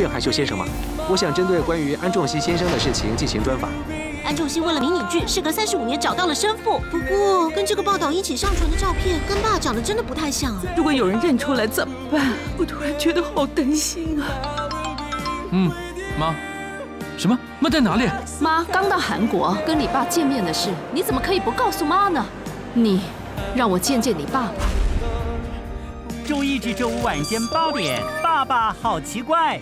卞海秀先生吗？我想针对关于安仲熙先生的事情进行专访。安仲熙为了迷你剧，事隔三十五年找到了生父。不过，跟这个报道一起上传的照片，跟爸长得真的不太像啊。如果有人认出来怎么办？我突然觉得好担心啊。嗯，妈，什么？妈在哪里？妈刚到韩国，跟你爸见面的事，你怎么可以不告诉妈呢？你让我见见你爸爸。周一至周五晚间八点，《爸爸好奇怪》。